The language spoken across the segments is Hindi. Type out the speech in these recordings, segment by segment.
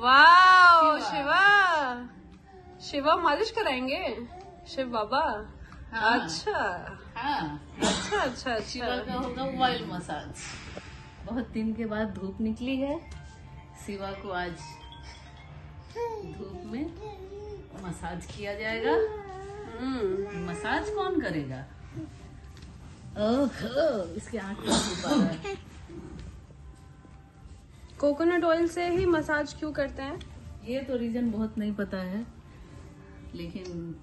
वाह शिवा। शिवा। मालिश कराएँगे? शिव बाबा? हाँ। अच्छा। हाँ। अच्छा अच्छा शिवा अच्छा का होगा ऑयल मसाज बहुत दिन के बाद धूप निकली है। शिवा को आज धूप में मसाज किया जाएगा। हम्म। मसाज कौन करेगा? ओहो इसके आँख में धूप आ रहा है। कोकोनट ऑयल से ही मसाज क्यों करते हैं? ये तो रीजन बहुत नहीं पता है लेकिन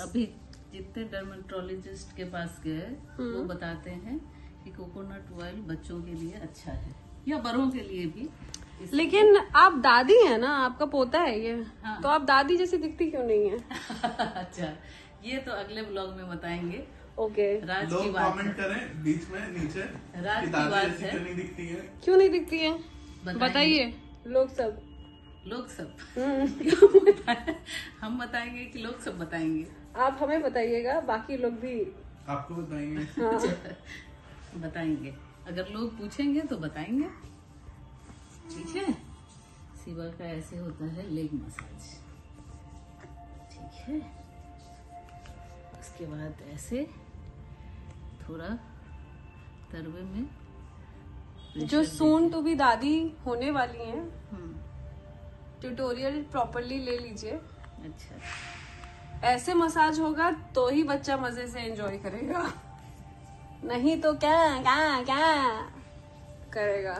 अभी जितने डर्मेटोलॉजिस्ट के पास गए वो बताते हैं कि कोकोनट ऑयल बच्चों के लिए अच्छा है या बड़ों के लिए भी। लेकिन आप दादी है ना आपका पोता है ये हाँ। तो आप दादी जैसी दिखती क्यों नहीं है? अच्छा ये तो अगले ब्लॉग में बताएँगे। ओके राज की लोग बात कमेंट है। करें बीच में नीचे। रात कि दादी बात ऐसी है। क्यों नहीं दिखती है। क्यों नहीं दिखती है? बताइए। लोग सब। लोग सब। हम्म, हम बताएँगे कि लोग सब बताएँगे। आप हमें बताइएगा बाकी लोग भी। आपको बताएँगे। हाँ। बताएँगे। अगर लोग पूछेंगे तो बताएँगे। ठीक है? शिवा का ऐसे होता है लेग मसाज। ठीक है? उसके बाद ऐसे थोड़ा तरवे में जो सून तो भी दादी होने वाली हैं। हम्म, ट्यूटोरियल प्रॉपरली ले लीजिए। अच्छा। ऐसे मसाज होगा तो ही बच्चा मज़े से एंजॉय करेगा। नहीं तो क्या क्या क्या करेगा?